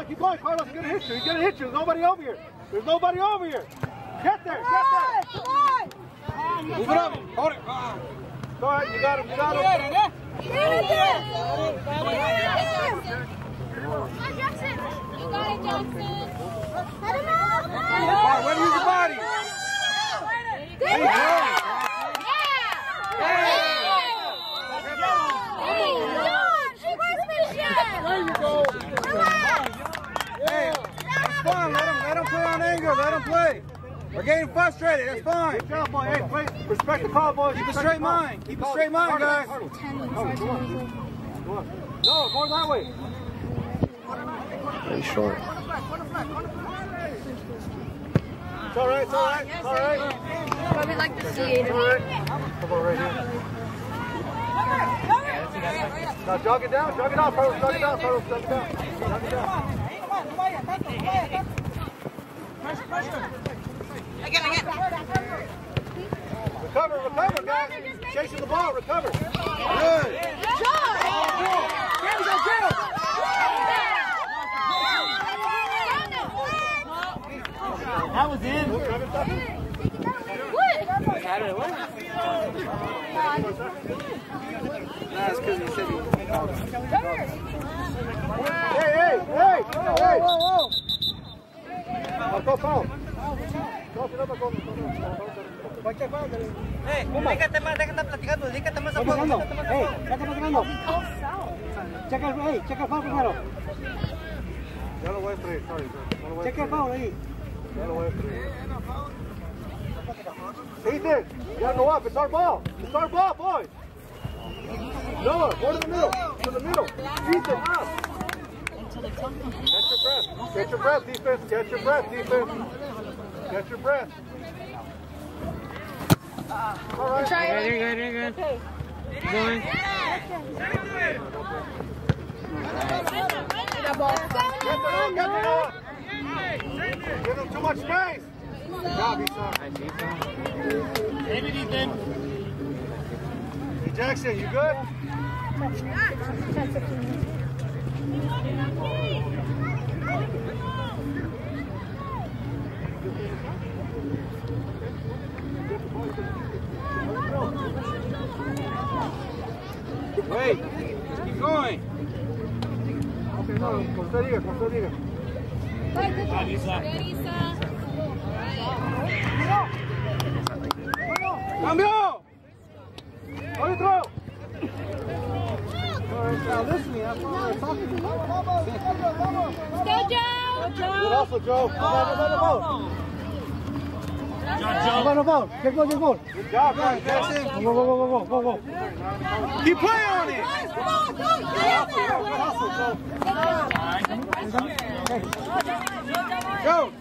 Going, keep going, Carlos. He's gonna hit you. He's gonna hit you. There's nobody over here. There's nobody over here. Get there, get there. Come on! Move it up. Hold it. Go ahead, you got him, you got him. Jackson! You got it, Jackson! Let him out. Come on, way to use your body. There you go. Hey, that's fine. Let him, let him play on anger. Let him play. We're getting frustrated. That's fine. Good job, boy. Hey, wait. Respect the call, boys. Keep a straight mind. Keep a straight mind, guys. Go on. No, go that way. Very short. It's all right. It's all right. It's all right. Probably like to see it. It's all right. Come on, right here. Now jog it down. Jog it down, Jog it down, Carlos. Jog it down. Jog it down. Recover, recover, guys. Chasing the ball. Recover. Good. That was in. What? That's because he said he Hey, hey, hey, hey. Whoa, whoa, whoa. Marcó foul. No, si no marcó. Cualquier foul. Hey, déjate más, déjate platicando, déjate más a fuego, Platicando. déjate más a Hey, fuego. ya está platicando. Checa el, hey, checa el foul primero. Ya lo voy a freír, sorry. No lo voy a Checa el foul ahí. Ya lo voy a freír. Ethan, you gotta go up. It's our ball. It's our ball, boys. Noah, go to the middle. To the middle. Ethan, up. Catch your breath. Catch your breath, defense. Catch your breath, defense. Catch your breath. All right. Try it. There you go, there you go. Going. That ball. Get the Noah, get the Noah. Give him too much space. Good job, Ethan. David Ethan. Hey, Jackson, you good? Wait. Just keep going. Okay, no, con usted diga, con usted diga. ¡Cambio! Árbitro! All right, now listen to me. That's why I'm talking to you. Go, Joe. Good hustle, Joe. Come on, come on, come on. Come on, come on. Get goal, get goal. Good job, guys. Jackson. Go, go, go, go, go, go, go. Keep playing on it. Good hustle, Joe. Go.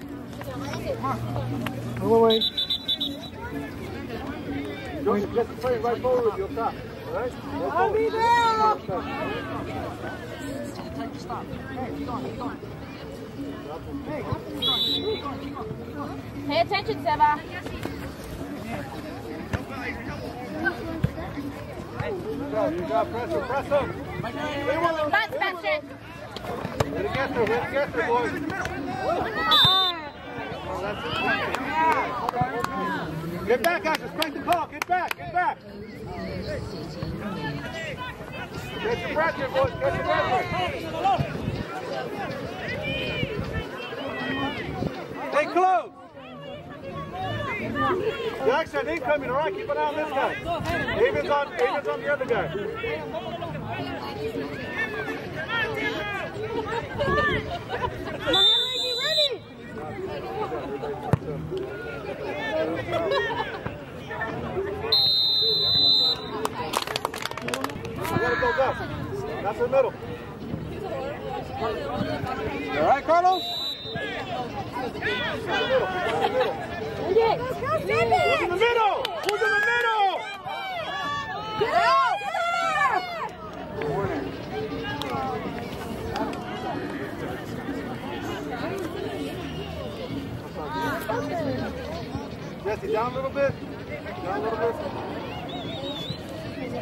Go away. Joseph, just play right forward with your top. Pay attention, Seba. Good job, good job. Press him. Not Spencer. Way to get there, way to get there, boys. Get back, guys. Respect the call. Get back, get back. Get your breath here, boys. Get your breath here. Stay close. Jackson, incoming. All right, keep an eye on this guy. David's on, David's on the other guy. You gotta go left. That's the middle. All right, Carlos? Middle. In the middle. Who's in the middle? Who's in the middle? Jesse, down a little bit. Down a little bit.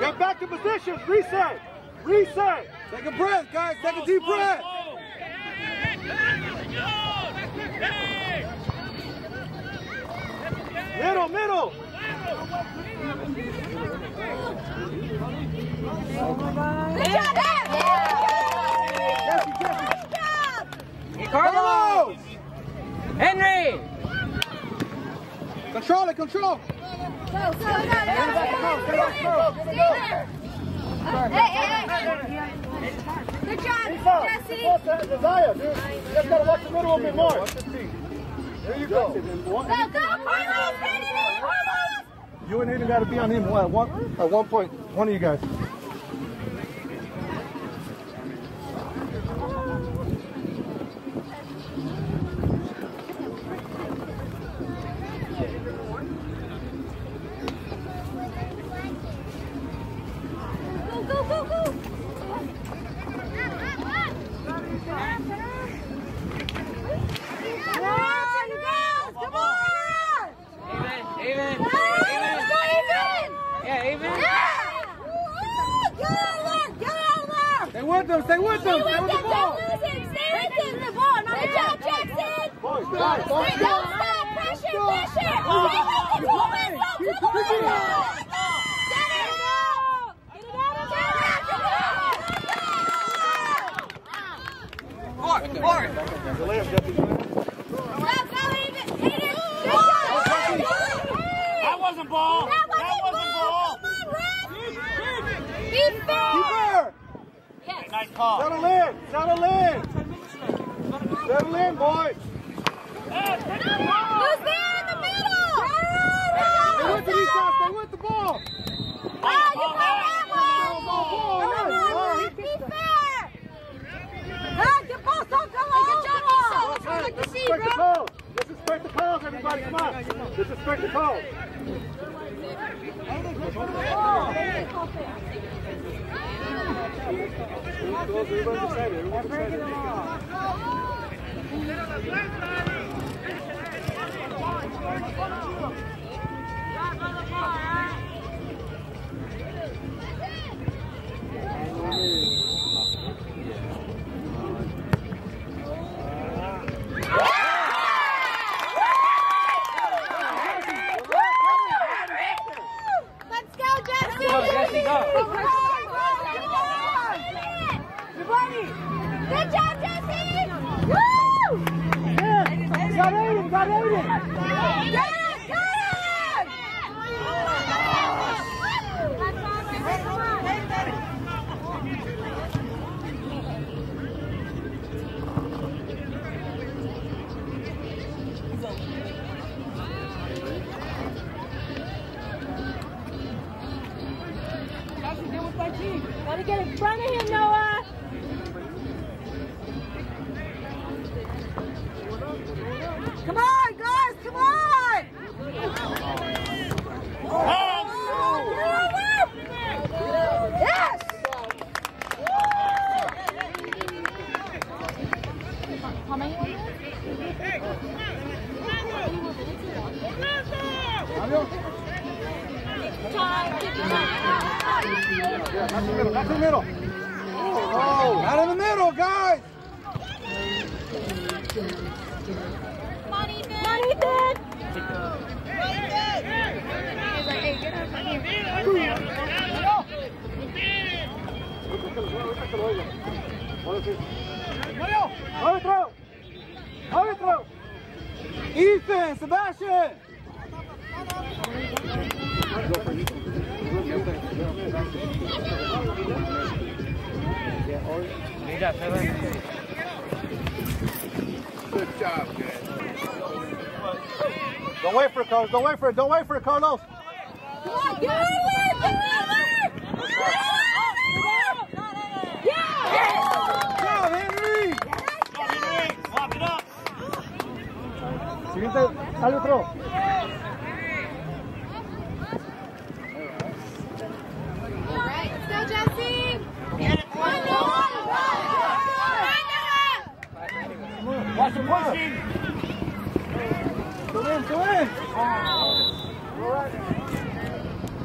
Get back to positions. Reset. Reset. Take a breath, guys. Take a deep breath. Middle, middle. Good job, Jesse, Jesse. Good job. Carlos! Henry! Control it, control. Go, go, go. Hey, hey. Good job, Jesse. You gotta watch the middle a bit more. There you go. Carlos. You and Aiden gotta be on him at one, at one point. One of you guys. Go, go, go, go. Come on, you guys. Come on. Amen, amen, Let's amen. go, Ethan. Yeah, amen. Yeah. Get out there. Get out there. Stay with them, stay with them, stay with the ball. Don't lose it. Stay with the ball. Good job, Jackson. Boys, guys, Don't boys, stop. Pressure, pressure. Stay with the ball. Let's go to the window. Get it out. Get it out. Get it out. Forward, forward. The layup, Jesse. Go, go, Aiden. Aiden. Good job. That wasn't ball. That That wasn't wasn't ball. ball. Come on, ref. Be Keep fair. her. Yes. Nice call. Settle in, settle in. Settle in, boys. Who's there in the middle? Stay with the Esau, stay with the ball. Oh, you play that way. Ball, Come nice, on, nice. be fair. Hey, get balls, don't go Good job, Esau. That's what I like to see, Disrespect the bro. calls. Disrespect the calls, everybody. Come on. Disrespect the calls. Everybody's excited. Everybody's excited. Let's go, Jesse. Go, Jesse, go. Come on, come on. Good job, Jesse. Woo! Got Aiden, got Aiden. Get Good job, guys. Don't wait for it, Carlos. Don't wait for it. Don't wait for it, Carlos. Come on, get over! Get over! Yeah! Go, Henry! Henry, Lock it up. Siguiente, árbitro. Alright, him, push him. Go in, go in.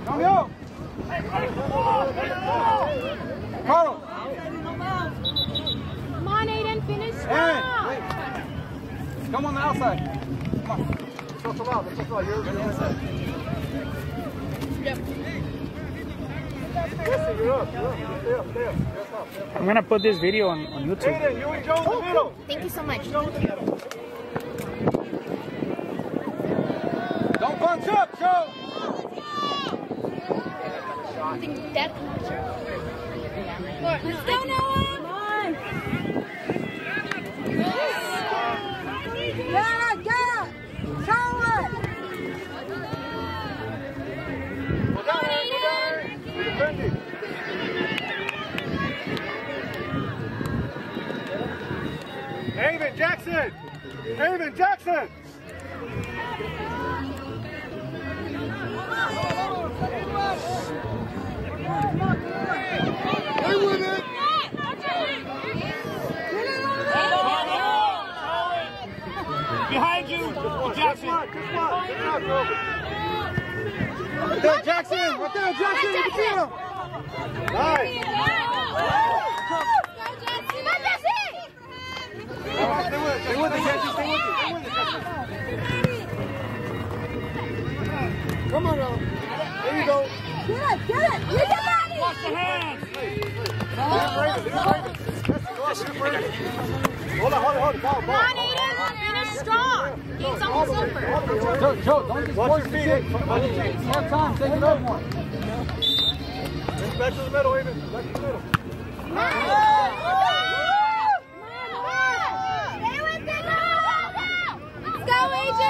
Come here. Carl. Come on, Aiden, finish strong. Come on the outside. Come on. Let's go to loud. Let's go to loud. You're the inside. Yep. Yes, you're up. You're up. Stay up. Stay up. Stay up. Stay up. I'm gonna put this video on, on YouTube. Aiden, you and Joe in the middle. Oh, thank you so much. Don't bunch up, Joe. Oh, let's go, Noah. Come on. Yeah, get it. Show it. Go down, Aaron. Go down, Aaron. You're defending. Haven Jackson. Haven Jackson. Stay with it. Behind you, Jackson. Good spot. Good job, Joe. Right there, Jackson. Right there, Jackson. You can see him. Nice. Stay with it. Jesse. Stay with it. Stay with it, Come on, now. There you go. Get it, get it. Get it. Watch the hands. Hold on, hold on, hold on. Ball, ball. Come on, strong. Game's almost over. Joe, Joe, don't just Watch your feet. eh? Have time. Take up more. Back to the middle, Aiden. Back to the middle. Stay with it now. Let's go, AJ.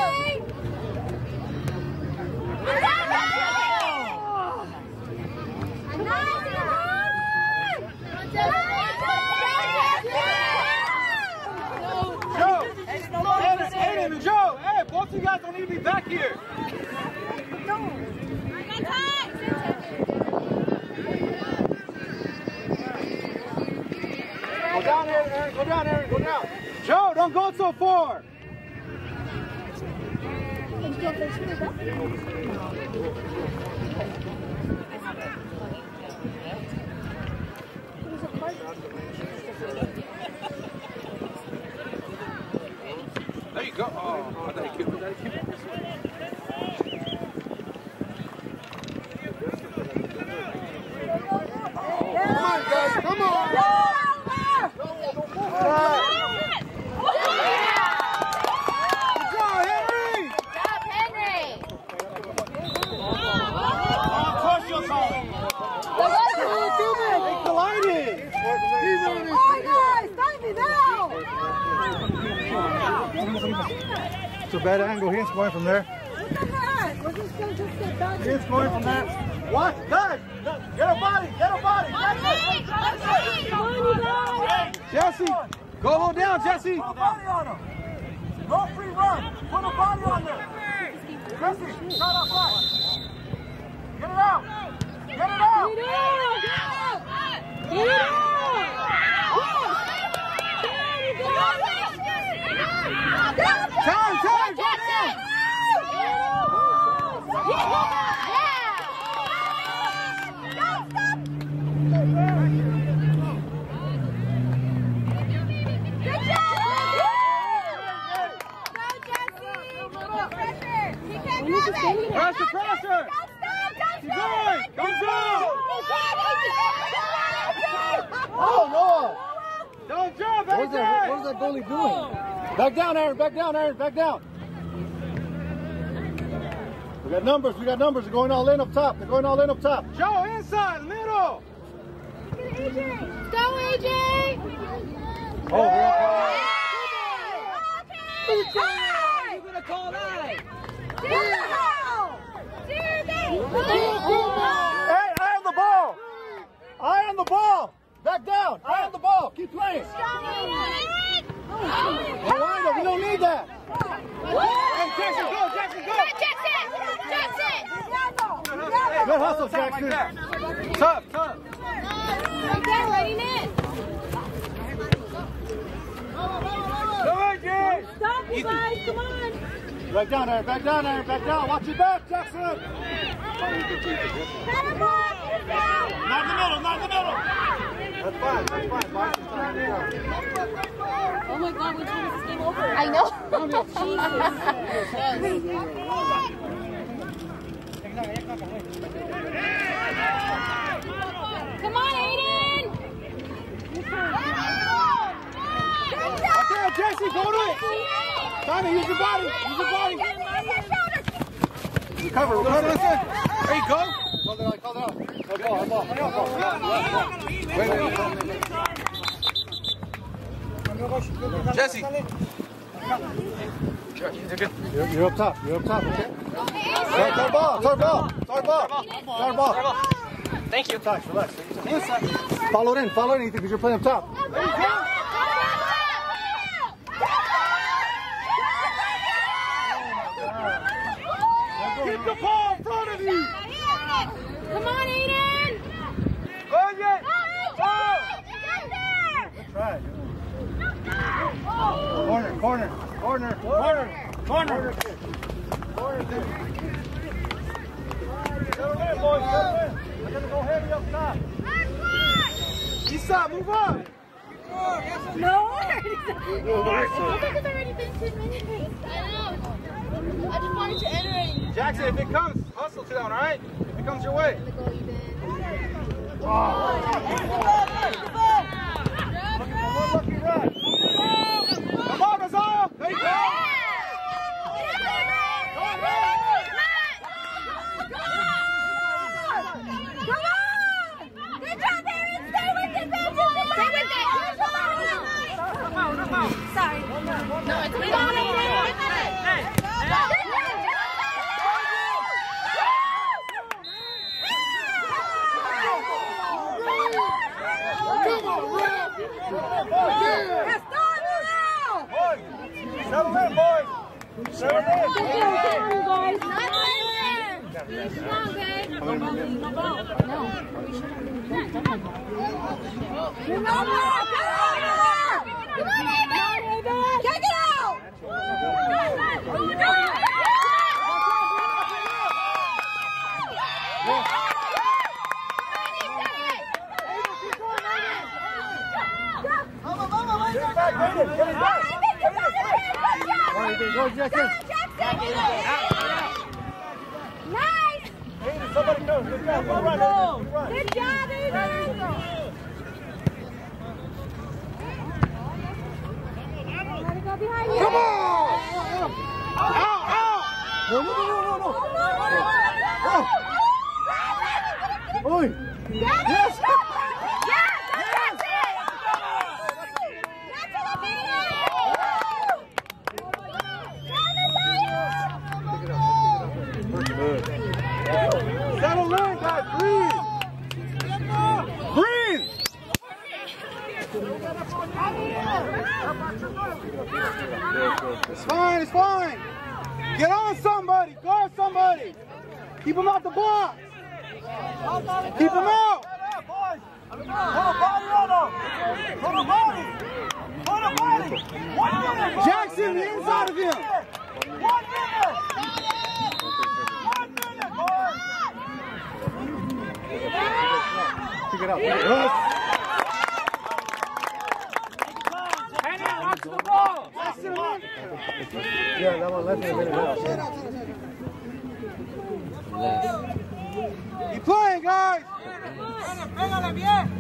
Joe, Aiden, Aiden and Joe, hey, both of you guys don't need to be back here. No. Go down, Aaron. Go down, Aaron. Go down. Joe, don't go so far. There you go. Oh, I thought you kicked it. I thought you kicked it. Come on, guys. Come on. All right. Good job, Henry. Crush your phone. They collided. It's a bad angle. He ain't scoring from there. He ain't scoring from there. What? Guys, get a body. Get a body. Jesse, go hold down, Jesse. Put a body on him. No free run. Put a body on there. Jesse, shot up right. Get it out. Get it out. Time, time, go down! Going. Don't. Oh, Noah. Don't jump, what was that goalie doing? Back down, Aaron. Back down, Aaron. Back down. We got numbers. We got numbers. They're going all in up top. They're going all in up top. Joe, inside, middle. Go, AJ! Oh, we're all- Good job! You're gonna call that. Hey, eye on the ball. Eye on the ball. Back down. Eye on the ball. Keep playing. Miranda, we don't need that. Hey, Jackson, go, Jackson, go. Jackson, Jackson. Good hustle, Tap like Jackson. that. Tough, tough. Go, AJ. Stop, you guys, come on! Back down, Aaron. Back down, Aaron. Back down. Watch your back, Jackson. Not in the middle, not in the middle. That's fine. That's fine. Bison's not. Oh my god, what time this game over? I know. Oh, Jesus. Come on, Aiden! Okay, Jesse, go to it. Simon, use your body. Use your body. Recover, recover. There you go. Wait, wait. Jesse. You're, you're up top. You're up top, okay? Start, start ball. Start ball. Start ball. Start ball. Thank you. Relax, relax. Follow it in. Follow it in, because you're playing up top. Get the ball in front of you. Come on, Aiden! Go again. Try. Corner, corner, corner, corner, corner. Corner, kid. Settle in, boys, settle in. I gotta go heavy up top. East side, move up. No! I it's already been 10 minutes. I know. I just wanted to enter it. Jackson, if it comes, hustle to that one, all right? If it comes your way. Looking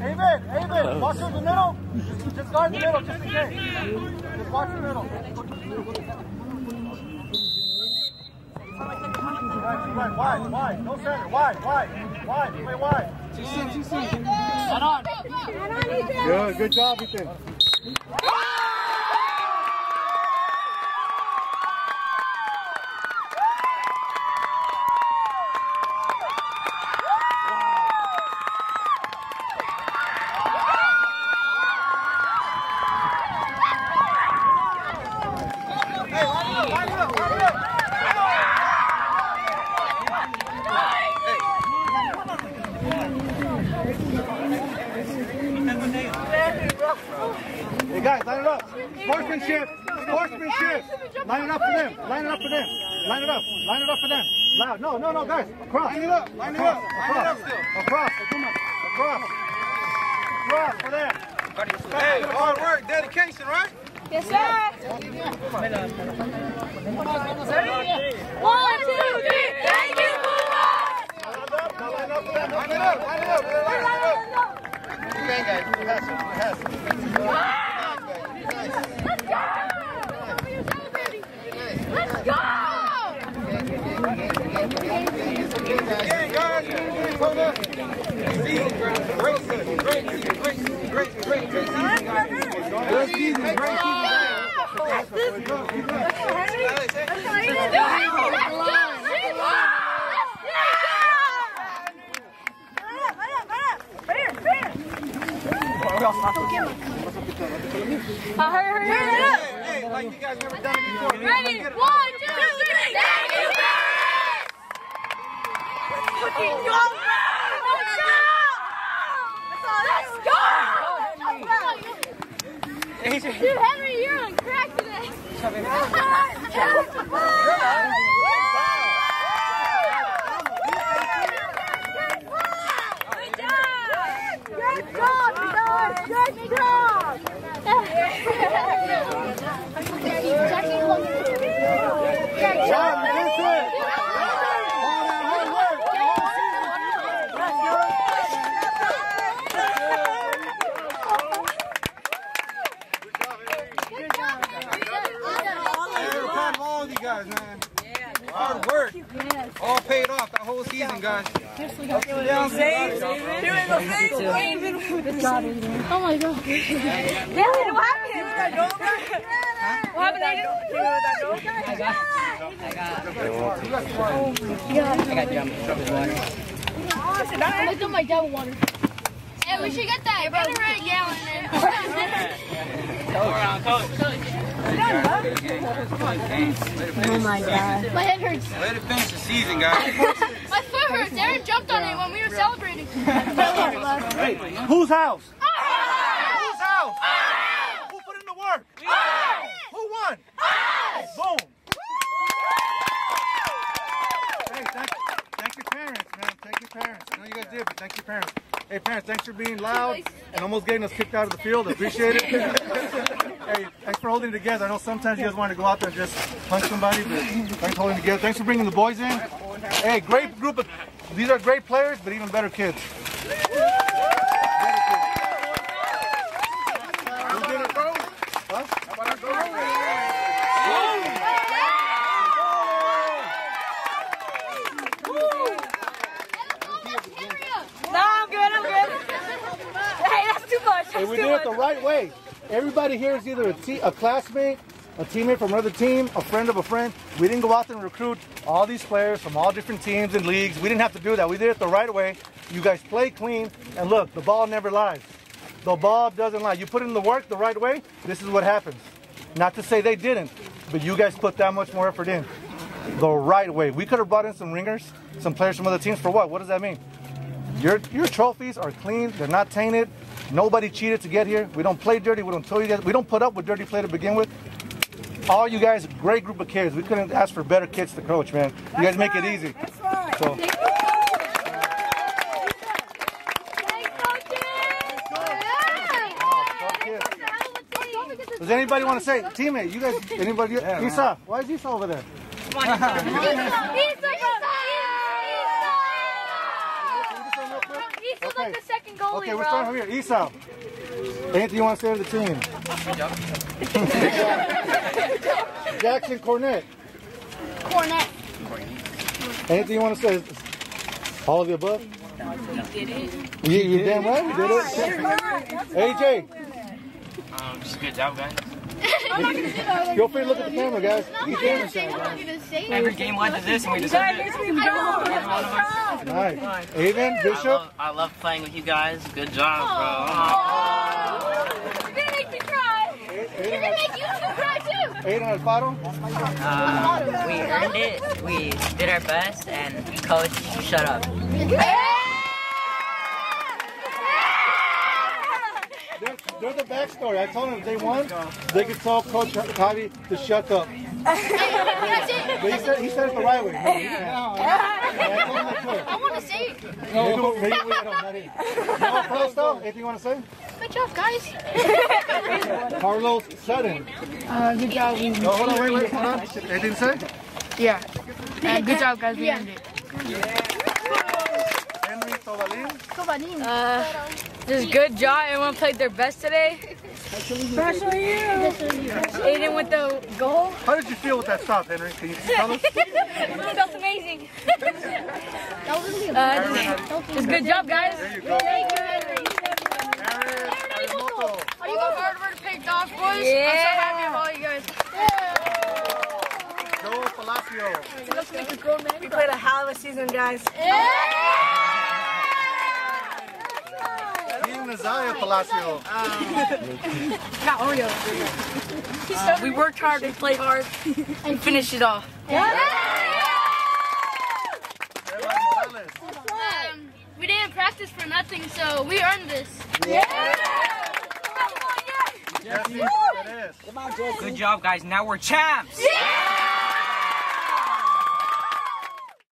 David, David, watch through the middle. Just, just guard the middle, just in case. Just watch the middle. Right, right, wide, wide, no center, wide, wide, wide, play wide. Right on. Good, good job, Ethan. I'm saying? Oh my god. Yeah, what happened? What happened, I Look at my devil water. Hey, we should get that. Better right gallon Oh my god. My head hurts. Way to finish the season, guys. My foot hurts. Aaron jumped on it when we were celebrating. Hey, whose house? Whose house? Who put in the work? Who won? Boom. Hey, thank, thank your parents, man. Thank your parents. I know you guys did, but thank your parents. Hey, parents, thanks for being loud and almost getting us kicked out of the field. Appreciate it. hey, thanks for holding it together. I know sometimes you guys want to go out there and just punch somebody, but thanks for holding it together. Thanks for bringing the boys in. Hey, great group of, these are great players, but even better kids. Better kids. Who did it, bro? Huh? No, I'm good. I'm good. Hey, that's too much. Hey, we did it the right way. Everybody here is either a, a classmate, a teammate from another team, a friend of a friend. We didn't go out there and recruit all these players from all different teams and leagues. We didn't have to do that. We did it the right way. You guys play clean, and look, the ball never lies. The ball doesn't lie. You put in the work the right way, this is what happens. Not to say they didn't, but you guys put that much more effort in. The right way. We could have brought in some ringers, some players from other teams for what? What does that mean? Your your trophies are clean. They're not tainted. Nobody cheated to get here. We don't play dirty. We don't tell you guys. We don't put up with dirty play to begin with. All you guys, great group of kids. We couldn't ask for better kids to coach, man. You guys make it easy. So, does anybody want to say, teammate? You guys, anybody? Isa, why is Isa over there? He's like the second goalie, Okay, we're bro. starting from here. Esau. Anything you want to say to the team? Jackson Cornett. Cornet. Anything you want to say? All of the above? You, you damn right we did it. AJ, Um, just good job, guys. feel free to look at the camera, guys. You damn Every game led to this, and we deserved it. Every one of us. Nice. Avon, I Bishop. love, I love playing with you guys. Good job, bro. You're gonna make me cry. You're gonna make you two cry too. Aiden Alfaro. Uh, we earned it. We did our best, and coach, shut up. Then they're the backstory. I told them if they won, they could tell Coach Javi to shut up. But he said, he said it the right way. No, he can't. I told him they could. I want to say it. Maybe, we'll- maybe we don't, not him. No, Fausto, anything you want to say? Good job, guys. Carlos Sutton. Uh, good job. We, No, hold on, wait, wait, hold on. Anything to say? yeah. Uh, good job, guys. We earned it. Henry Tobalin. Uh, just good job. Everyone played their best today. Especially you. Aiden with the goal. How did you feel with that stop, Henry? Can you tell us? That's amazing. Uh, just, just good job, guys. There you go. Aaron, Arimoto. Are you going hard work paid off, boys? Yeah. I'm so happy of all you guys. Joe Palacio. We played a hell of a season, guys. King Nazaya Palacio. Got Oreo. Uh, we worked hard, we played hard, and finished it off. Ella Morales. Um, we didn't practice for nothing, so we earned this. Jesse Perez. Good job, guys. Now we're champs. Yeah!